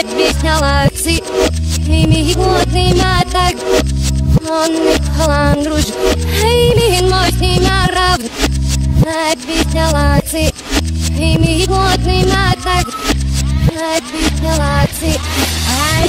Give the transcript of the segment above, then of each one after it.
так весняла ци Ими годный мятак Он не халан друж Ими мощный мярав Так весняла ци Ими годный мятак Так весняла ци Ай,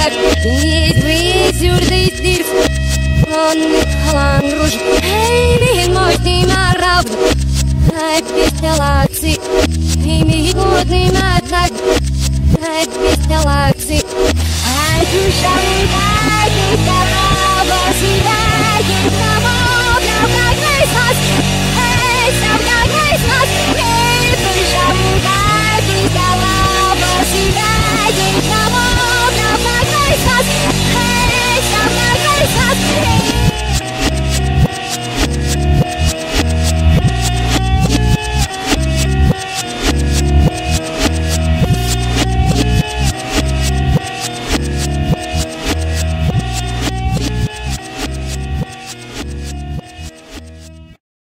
Fakat biz yüzdeyizdir Onluk kalan ruj Heylihin mojdi marab Hep biz telaksi Heylihin mojdi marab Hep biz telaksi